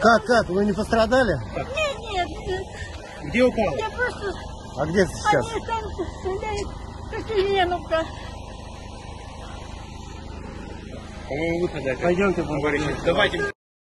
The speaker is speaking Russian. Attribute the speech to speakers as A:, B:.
A: Как, как? Вы не пострадали?
B: Нет, нет. нет.
C: Где упал?
B: Я просто...
A: А где сейчас?
B: Они там стреляют, как Еленовка.
C: По-моему, выхода.
A: Пойдемте, Борисович.
C: Давайте.